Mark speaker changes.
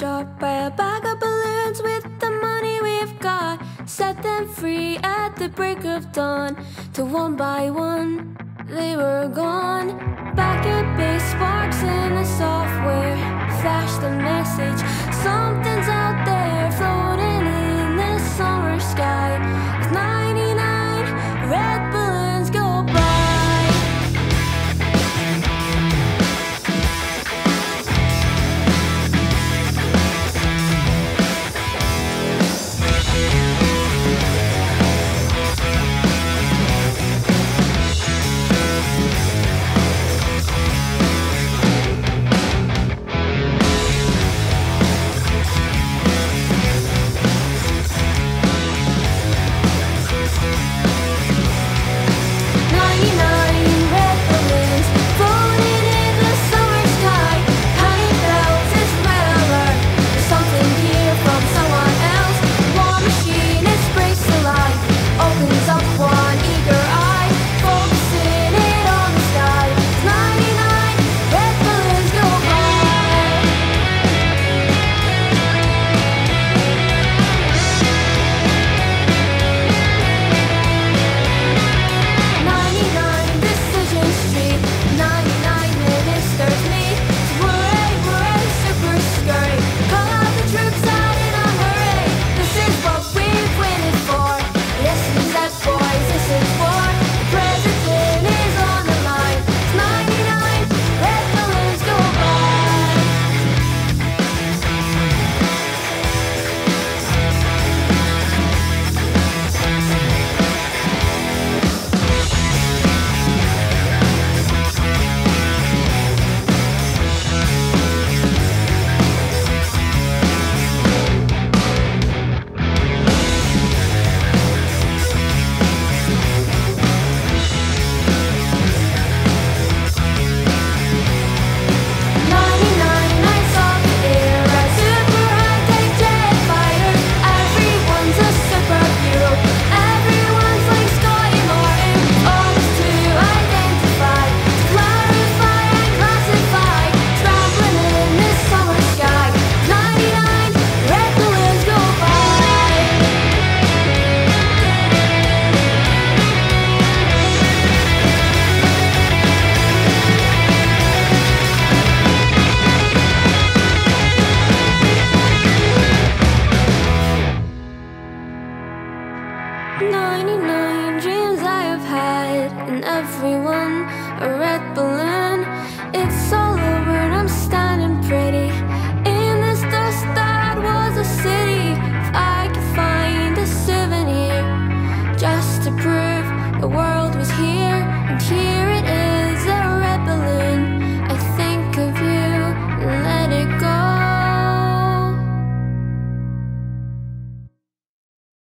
Speaker 1: Buy a bag of balloons with the money we've got. Set them free at the break of dawn To one by one they were gone. Back at base, sparks in the software Flash the message. everyone a red balloon. It's all over and I'm standing pretty. In this dust that was a city, if I could find a souvenir just to prove the world was here and here.